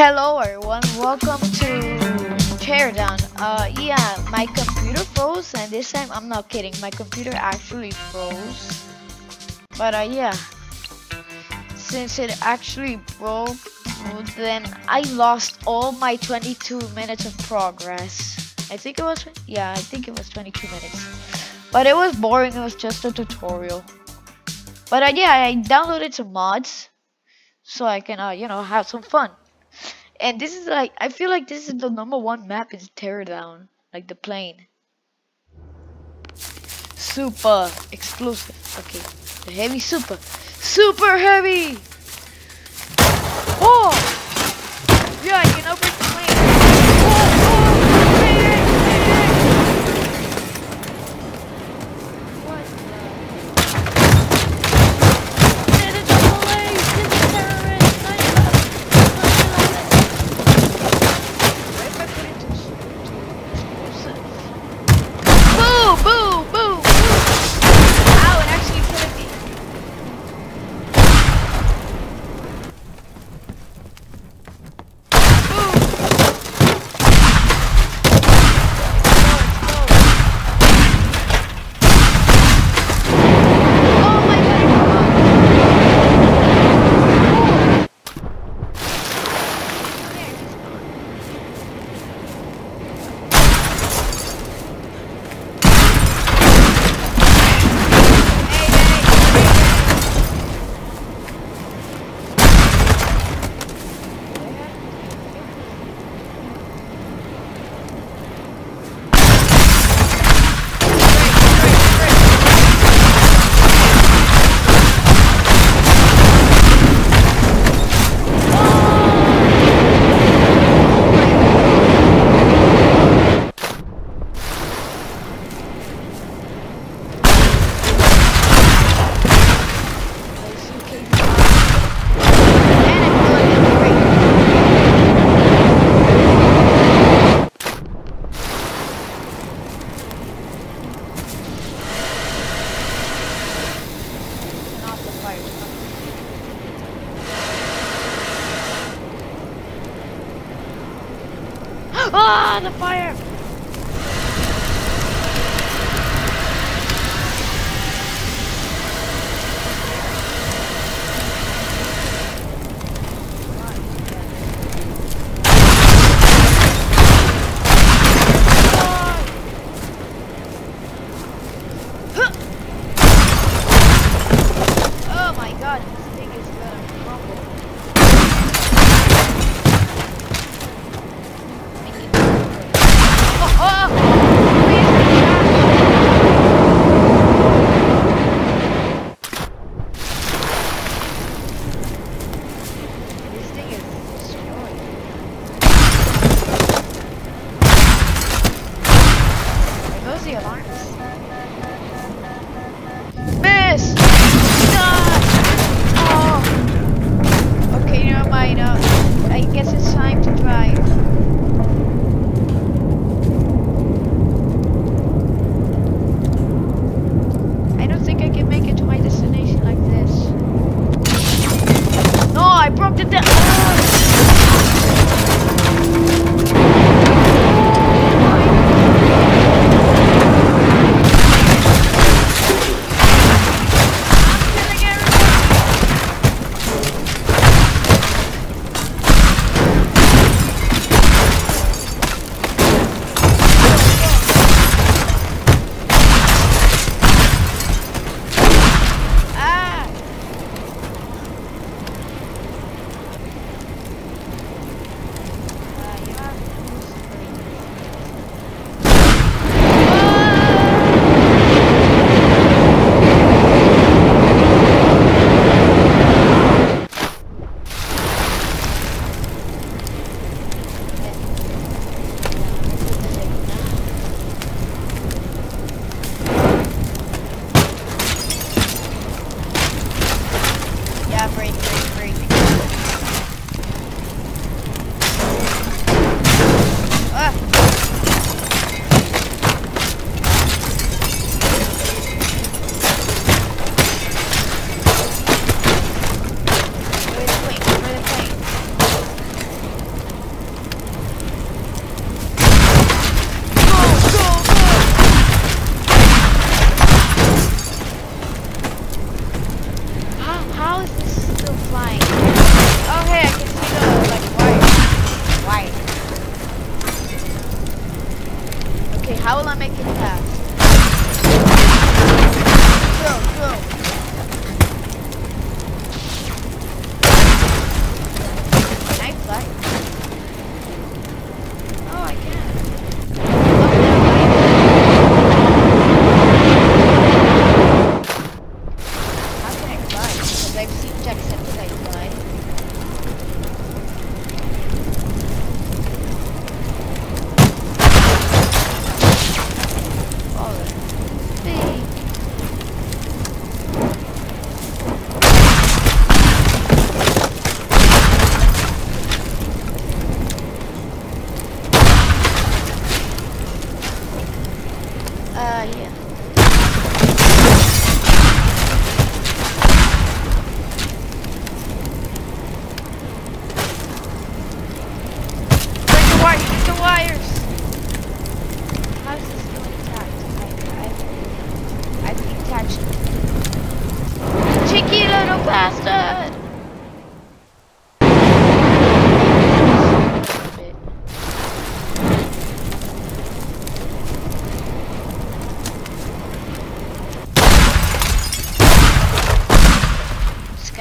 Hello everyone, welcome to Teardown. Uh, yeah, my computer froze, and this time I'm not kidding, my computer actually froze. But uh, yeah, since it actually broke, then I lost all my 22 minutes of progress. I think it was, yeah, I think it was 22 minutes. But it was boring, it was just a tutorial. But uh, yeah, I downloaded some mods so I can, uh, you know, have some fun. And this is like, I feel like this is the number one map is Teardown, like the plane. Super explosive. Okay, the heavy super, super heavy.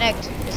connect.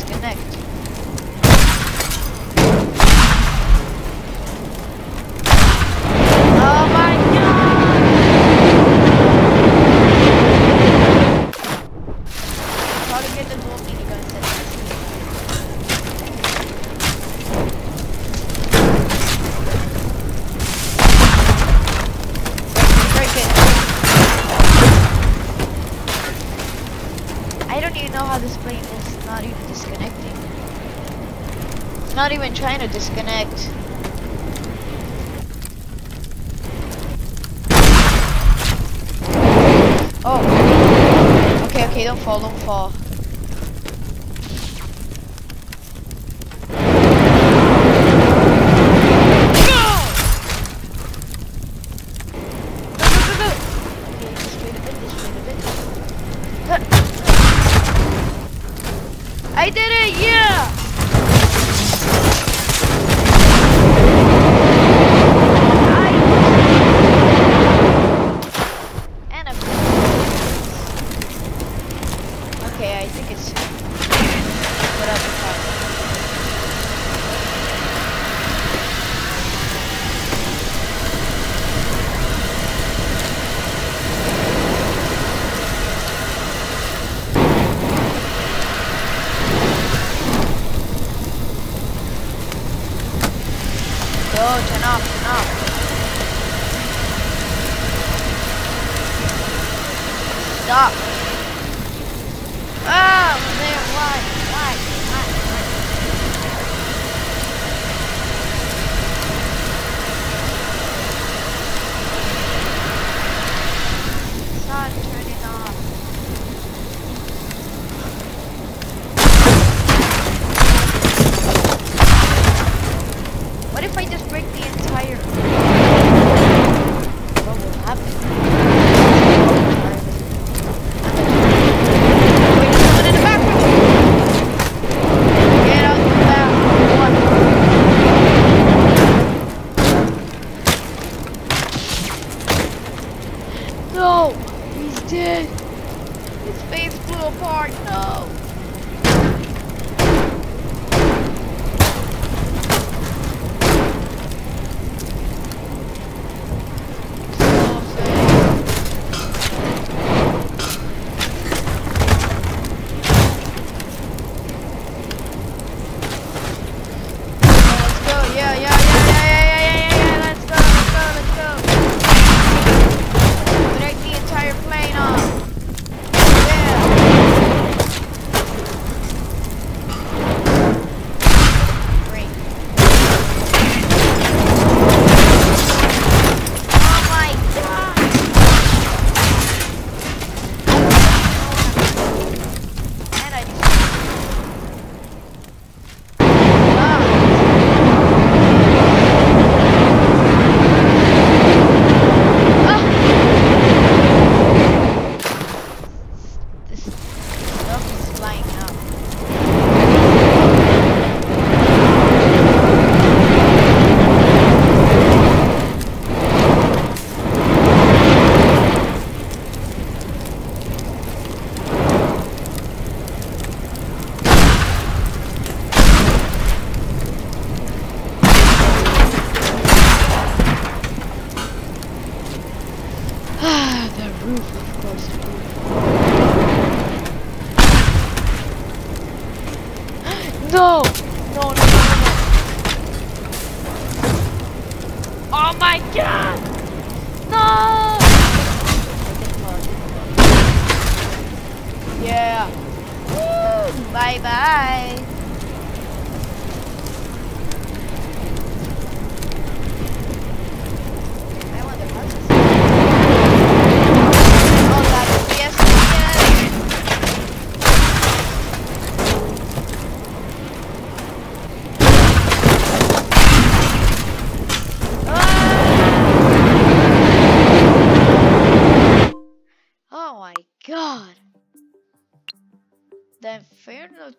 Trying to disconnect. Oh. Okay, okay, don't fall, don't fall.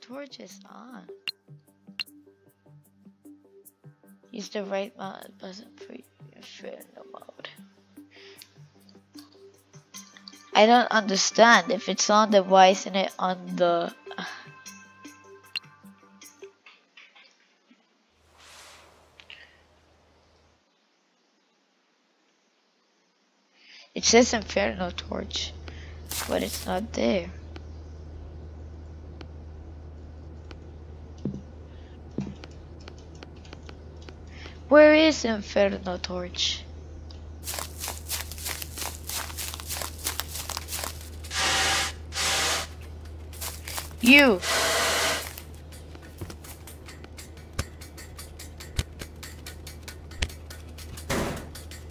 Torch is on. Use the right mouse button for Inferno mode. I don't understand if it's on the why isn't it on the It says Inferno torch but it's not there. Where is Inferno Torch? You.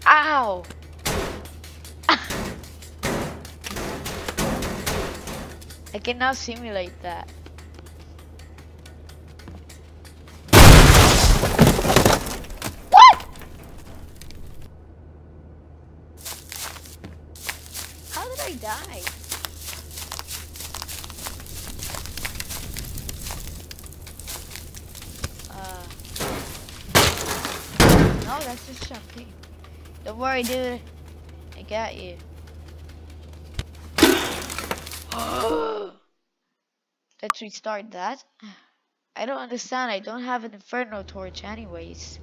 Ow. I cannot simulate that. Uh, no, that's just something. Don't worry, dude. I got you. Let's restart that. I don't understand. I don't have an inferno torch anyways.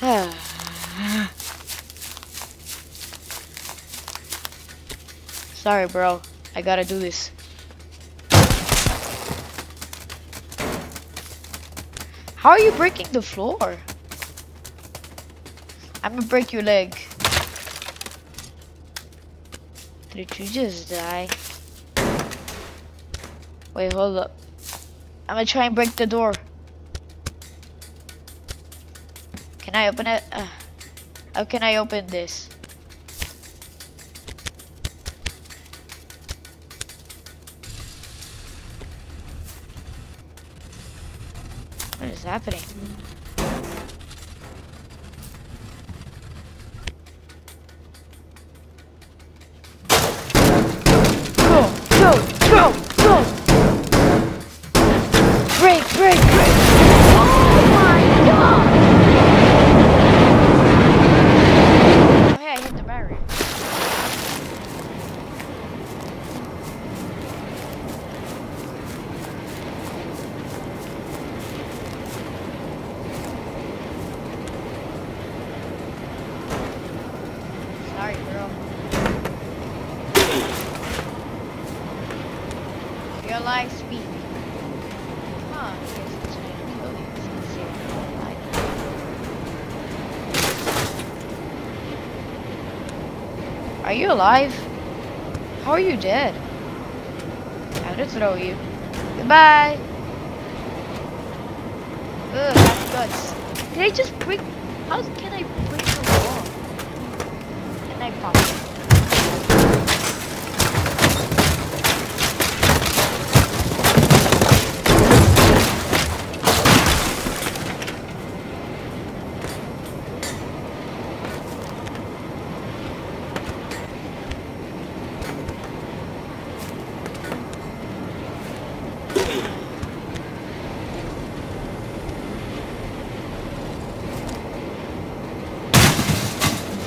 Sorry, bro. I gotta do this. How are you breaking the floor? I'm gonna break your leg. Did you just die? Wait, hold up. I'm gonna try and break the door. Can I open it? Uh, how can I open this? Happening? Go, go, go, go! Break, break, break! Oh my god! Oh hey, I hit the barrier. Sorry, girl. Your life speak. Huh, I guess it's gonna kill you since you're alive. Are you alive? How are you dead? I'm gonna throw you. Goodbye! Ugh, that's guts. Did I just break? How can I break the wall? Can I pop it?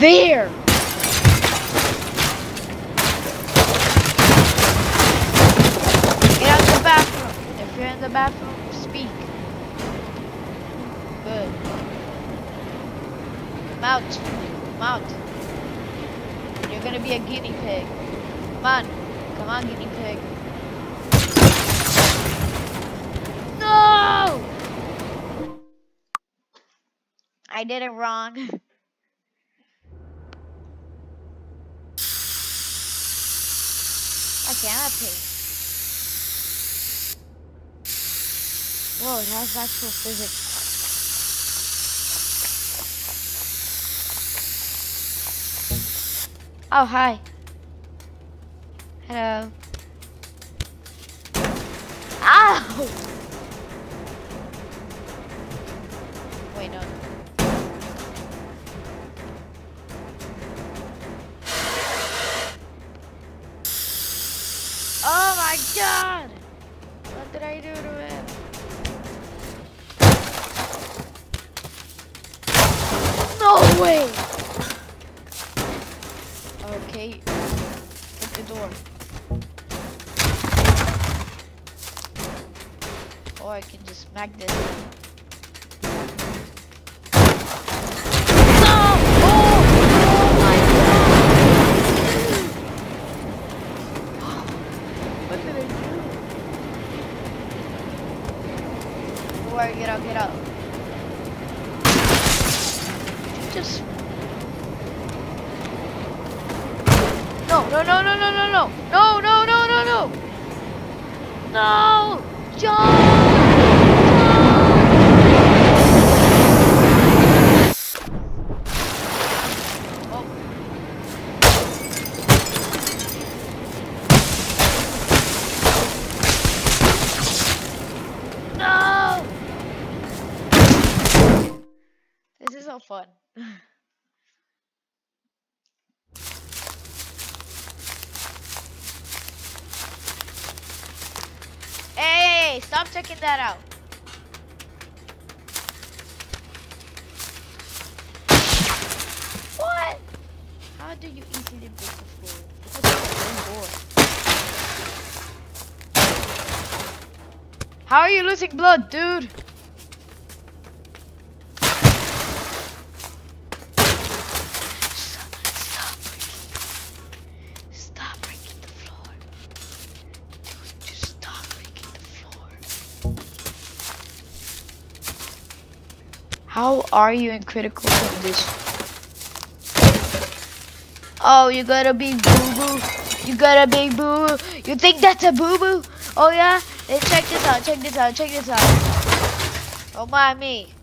There! Get out the bathroom. If you're in the bathroom, speak. Good. Come out. Come out. You're gonna be a guinea pig. Come on. Come on, guinea pig. No! I did it wrong. Pay. Whoa, it has actual physics. Oh, hi. Hello. Ow! Wait, no. God! What did I do to him? No way! Okay, hit the door. Or I can just smack this. No! Oh! Oh my god! What did I do? Don't get out, get out. Just No, no, no, no, no, no, no. No, no, no, no, no. No. John. No. This is so fun. Hey, stop checking that out. What? How do you easily break the floor? Because board. How are you losing blood, dude? Are you in critical condition? Oh, you got a big boo boo. You got a big boo-boo. You think that's a boo boo? Oh yeah? Then check this out. Check this out. Check this out. Don't mind me.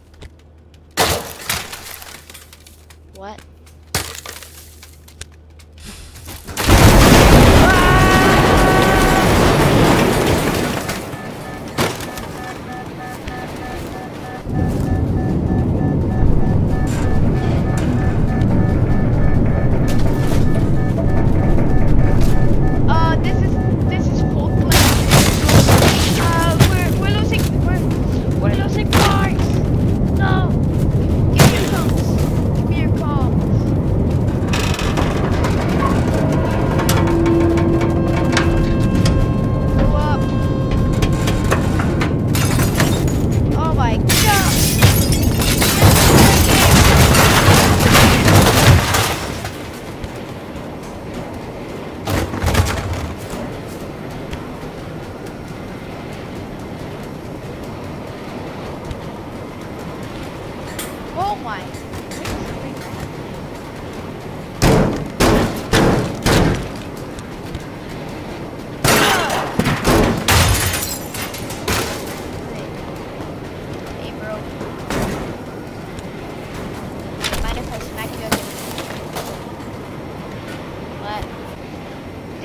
What?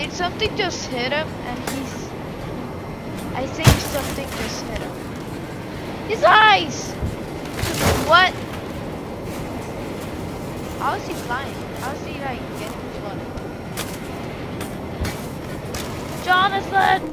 Did something just hit him and he's... I think something just hit him. His eyes! What? How is he flying? How is he like getting flooded? Jonathan!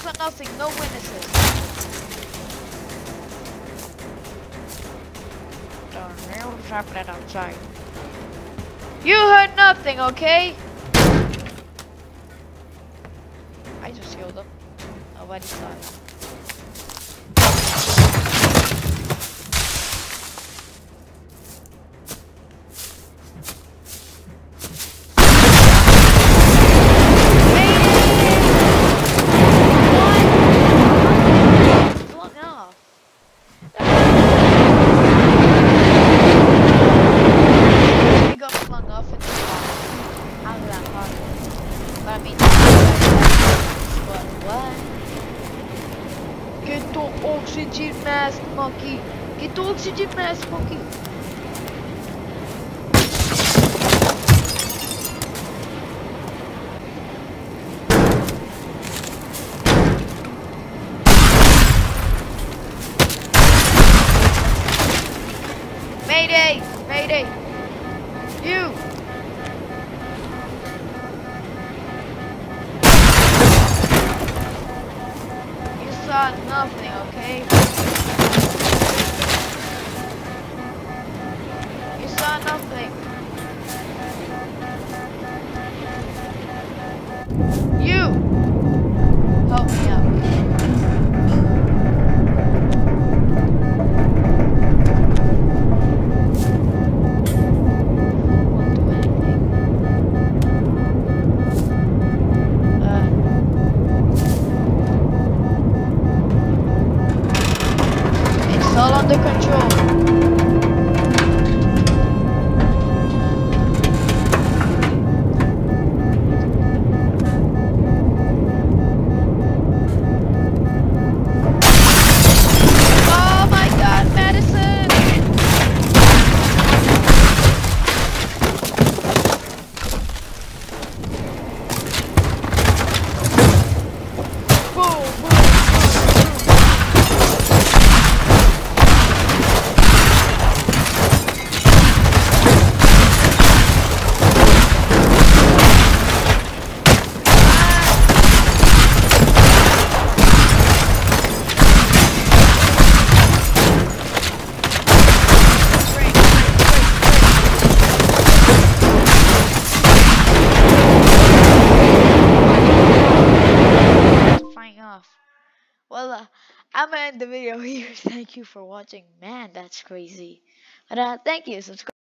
Saw nothing, no witnesses. Darn, what was happening outside? You heard nothing, okay? I just killed him. Nobody saw. But I mean, but what? Get the oxygen mask, monkey. Get the oxygen mask, monkey. You! Help me out. For watching. Man, that's crazy. But uh, thank you. Subscribe.